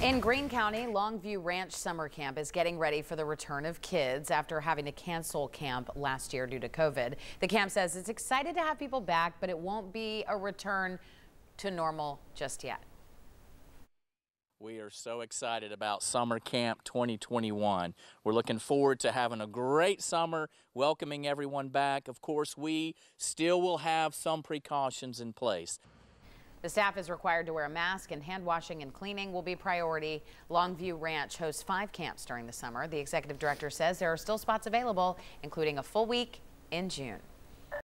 In Greene County, Long View Ranch Summer Camp is getting ready for the return of kids after having to cancel camp last year due to COVID. The camp says it's excited to have people back, but it won't be a return to normal just yet. We are so excited about Summer Camp 2021. We're looking forward to having a great summer, welcoming everyone back. Of course, we still will have some precautions in place. The staff is required to wear a mask and hand washing and cleaning will be priority. Long View Ranch hosts five camps during the summer. The executive director says there are still spots available, including a full week in June.